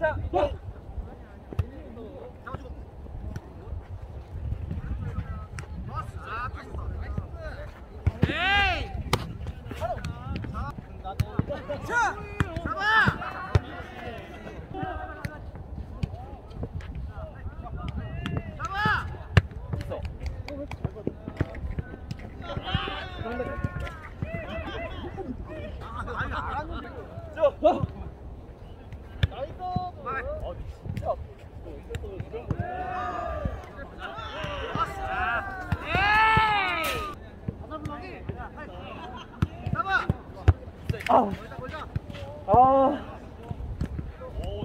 Basta, 아. 아. 오,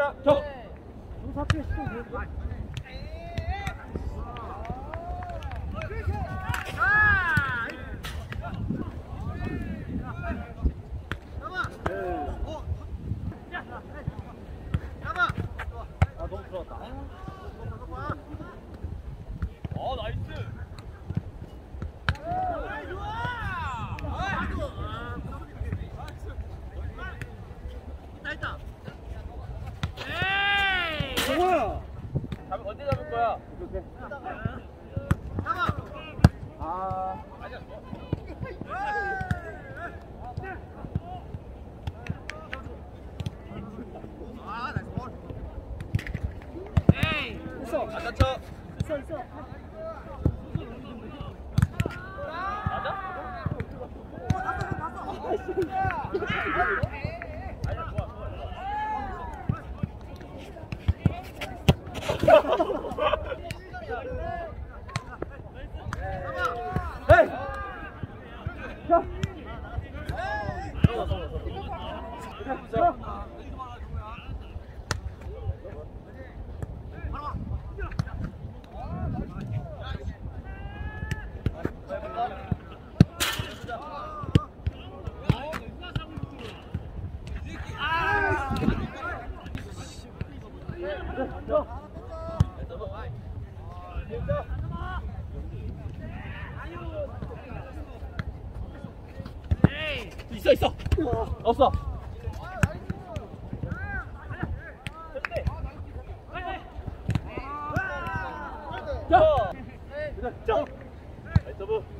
자, 저. 동사표 시동 거야. 오케이. 아. 아니야. 아, 나이스 볼. 에이. 있어. 안 다쳐. 있어, 있어. 맞아? 어, 봤어, 봤어. 자. 자. 자. 있어 있어 없어 자, 자, 나이스 브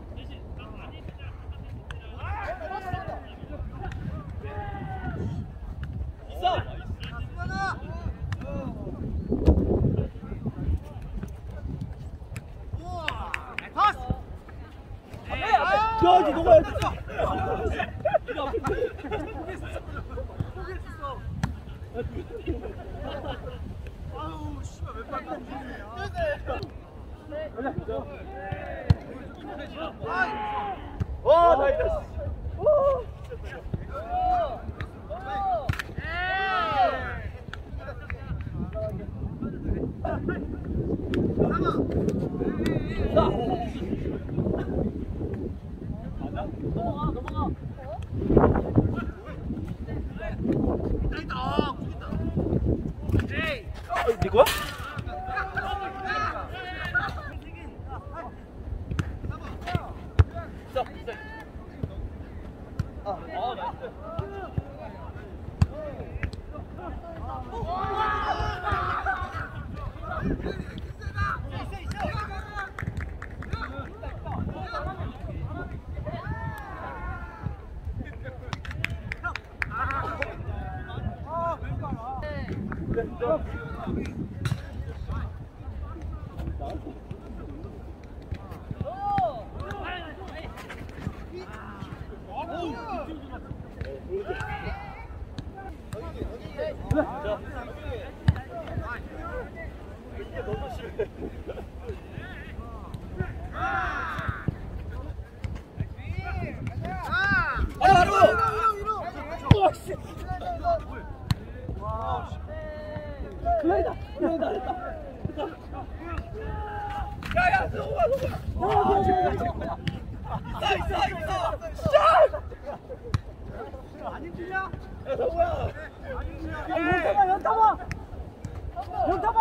넣어야지 넣어야지. 와 다행이다 넘어가 넘어가 어, 네 거야? 있어, 있어. 아, 아, 나이스. 바로 바로 와 씨. 그만이다 그만이다 됐다 야야 너무야 너무야 있어 있어 있어 샷 야, 성우야. 연타봐 연타봐 연타봐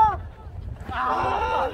아,